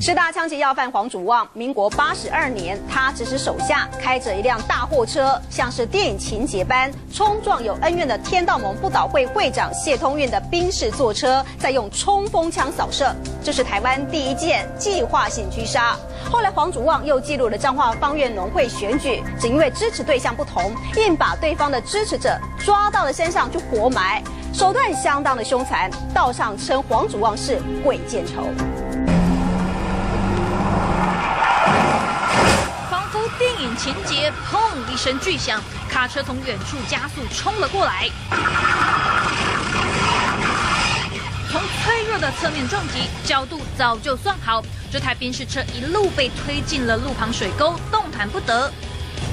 十大枪击要犯黄祖旺，民国八十二年，他指使手下开着一辆大货车，像是电影情节般冲撞有恩怨的天道盟不倒会会长谢通运的兵士坐车，再用冲锋枪扫射，这是台湾第一件计划性狙杀。后来黄祖旺又记录了彰化方院农会选举，只因为支持对象不同，硬把对方的支持者抓到了山上去活埋，手段相当的凶残，道上称黄祖旺是鬼见愁。电影情节，砰一声巨响，卡车从远处加速冲了过来，从脆弱的侧面撞击，角度早就算好，这台宾士车一路被推进了路旁水沟，动弹不得。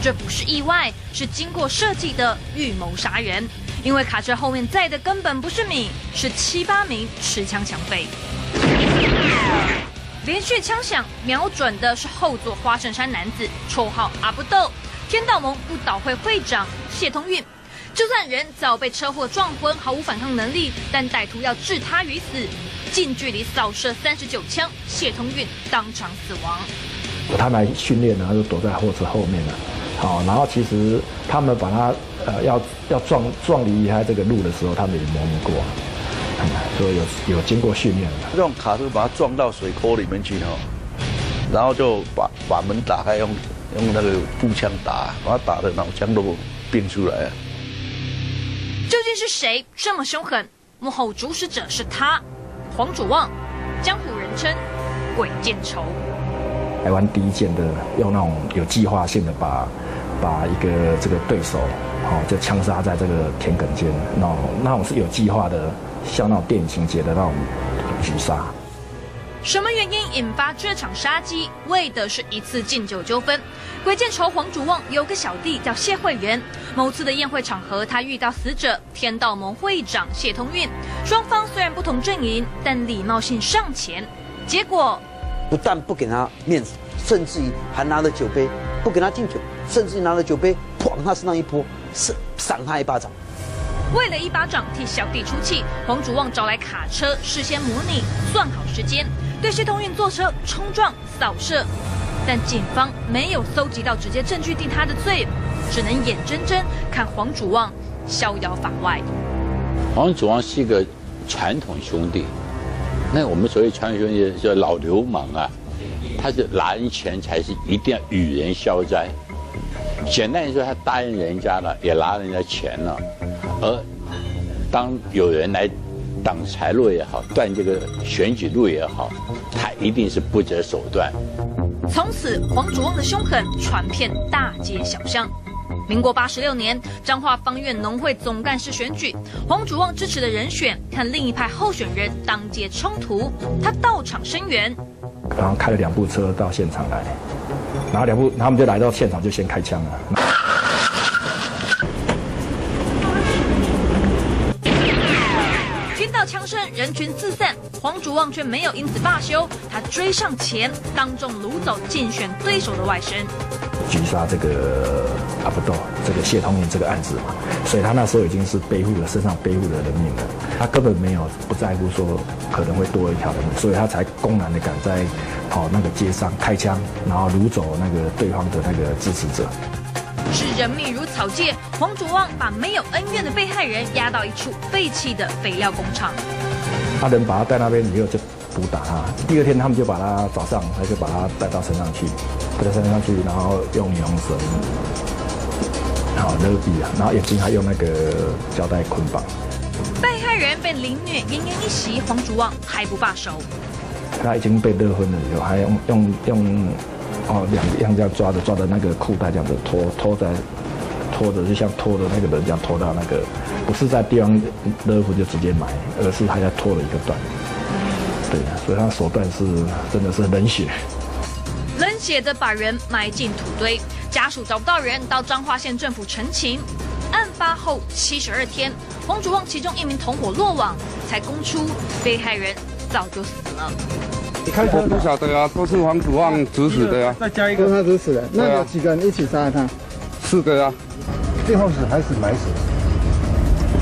这不是意外，是经过设计的预谋杀人，因为卡车后面载的根本不是米，是七八名持枪抢匪。连续枪响，瞄准的是后座花衬衫男子，绰号阿不豆，天道盟不倒会会长谢通运。就算人早被车祸撞昏，毫无反抗能力，但歹徒要置他于死，近距离扫射三十九枪，谢通运当场死亡。他来训练呢，他就躲在货车后面了。好，然后其实他们把他呃要要撞撞离开这个路的时候，他们也模拟过。说有有经过训练的，用卡车把它撞到水沟里面去哈，然后就把把门打开，用用那个步枪打，把他打的脑浆都变出来了。究竟是谁这么凶狠？幕后主使者是他，黄祖旺，江湖人称鬼见愁。台湾第一件的用那种有计划性的把把一个这个对手，哦，就枪杀在这个田埂间，那种那种是有计划的。像那种电情节的那种狙杀，什么原因引发这场杀机？为的是一次敬酒纠纷。鬼见愁黄祖旺有个小弟叫谢慧元，某次的宴会场合，他遇到死者天道盟会长谢通运，双方虽然不同阵营，但礼貌性上前，结果不但不给他面子，甚至于还拿着酒杯不给他敬酒，甚至于拿着酒杯往他身上一泼，是赏他一巴掌。为了一巴掌替小弟出气，黄祖旺找来卡车，事先模拟算好时间，对谢通运坐车冲撞扫射，但警方没有搜集到直接证据定他的罪，只能眼睁睁看黄祖旺逍遥法外。黄祖旺是一个传统兄弟，那我们所谓传统兄弟叫老流氓啊，他是拿人钱财是一定要与人消灾，简单来说，他答应人家了，也拿人家钱了。而当有人来挡财路也好，断这个选举路也好，他一定是不择手段。从此，黄祖旺的凶狠传遍大街小巷。民国八十六年，彰化方院农会总干事选举，黄祖旺支持的人选和另一派候选人当街冲突，他到场声援，然后开了两部车到现场来，然后两部，他们就来到现场就先开枪了。枪声人群四散，黄祖旺却没有因此罢休，他追上前，当众掳走竞选对手的外甥。狙杀这个阿不豆，这个谢通运这个案子嘛，所以他那时候已经是背负了身上背负了人命了，他根本没有不在乎说可能会多一条人命，所以他才公然的敢在跑那个街上开枪，然后掳走那个对方的那个支持者。视人命如草芥，黄祖旺把没有恩怨的被害人押到一处废弃的肥料工厂。他人把他带那边以后就毒打他，第二天他们就把他早上他就把他带到山上去，带到山上去，然后用羊绳，好勒毙啊，然后眼睛还用那个胶带捆绑。被害人被凌虐奄奄一息，黄祖旺还不罢手。他已经被勒昏了以后，还用用用。哦，两样这样抓着，抓着那个裤带这样子拖拖在拖着，就像拖着那个人这样拖到那个，不是在地方勒夫就直接埋，而是还要拖了一个段。对，所以他手段是真的是冷血，冷血的把人埋进土堆，家属找不到人，到彰化县政府陈情。案发后七十二天，黄祖旺其中一名同伙落网，才供出被害人早就死了。开车不晓得啊，都是黄祖旺指使的呀。再加一个，他指使的。那有几个人一起杀了他？四个啊。最后死还是埋死？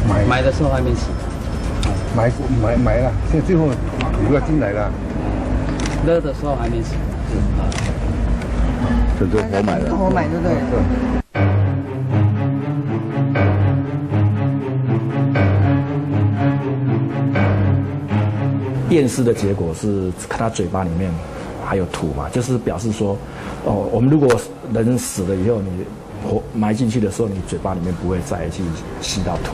埋埋的时候还没死。埋埋埋了，现在最后五个进来了。热的时候还没死。这就活埋了。活埋就对验尸的结果是看他嘴巴里面还有土嘛，就是表示说，哦，我们如果人死了以后，你活埋进去的时候，你嘴巴里面不会再去吸到土，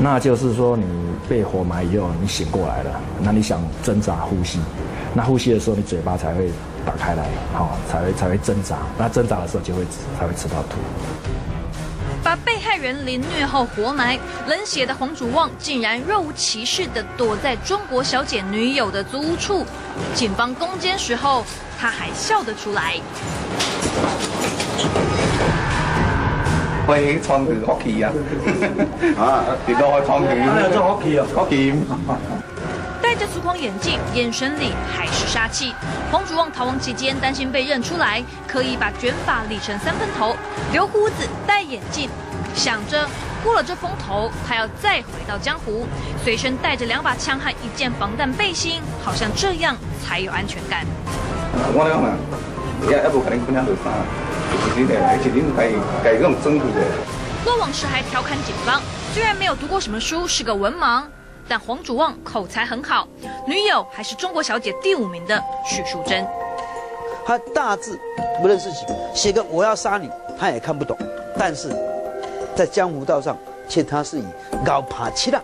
那就是说你被活埋以后，你醒过来了，那你想挣扎呼吸，那呼吸的时候，你嘴巴才会打开来，好、才会才会挣扎，那挣扎的时候就会才会吃到土。把被害人凌虐后活埋，冷血的黄祖旺竟然若无其事地躲在中国小姐女友的租屋处。警方攻坚时候，他还笑得出来。可以創條 hockey 啊！啊。戴着粗框眼镜，眼神里还是杀气。黄祖旺逃亡期间，担心被认出来，刻意把卷发理成三分头，留胡子，戴眼镜，想着过了这风头，他要再回到江湖。随身带着两把枪和一件防弹背心，好像这样才有安全感。我咧嘛，一一部肯定分享到啥，一点一点計計咁辛苦嘅。落网时还调侃警方，虽然没有读过什么书，是个文盲，但黄祖旺口才很好，女友还是中国小姐第五名的许淑珍。他大字不认识写，写个我要杀你，他也看不懂。但是在江湖道上，其实他是以高爬七浪，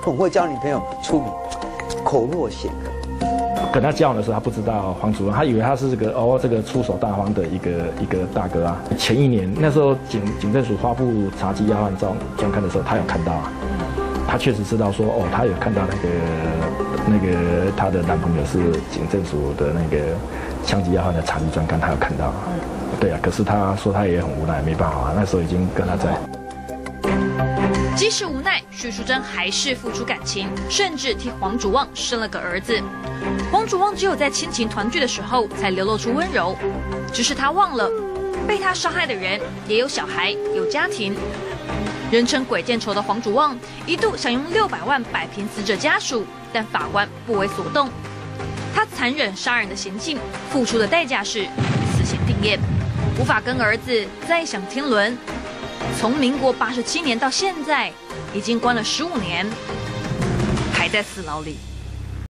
很会交女朋友出名，口若悬河。跟他交往的时候，他不知道黄祖旺，他以为他是这个哦，这个出手大方的一个一个大哥啊。前一年那时候警警政署发布查缉要案专专刊的时候，他有看到啊，他确实知道说哦，他有看到那个那个她的男朋友是警政署的那个枪击要犯的查缉专刊，他有看到啊。对啊，可是他说他也很无奈，没办法，那时候已经跟他在。即使无奈，许淑珍还是付出感情，甚至替黄祖旺生了个儿子。黄祖旺只有在亲情团聚的时候才流露出温柔，只是他忘了，被他杀害的人也有小孩，有家庭。人称鬼见愁的黄祖旺一度想用六百万摆平死者家属，但法官不为所动。他残忍杀人的行径，付出的代价是死刑定谳，无法跟儿子再享天伦。从民国八十七年到现在，已经关了十五年，还在死牢里。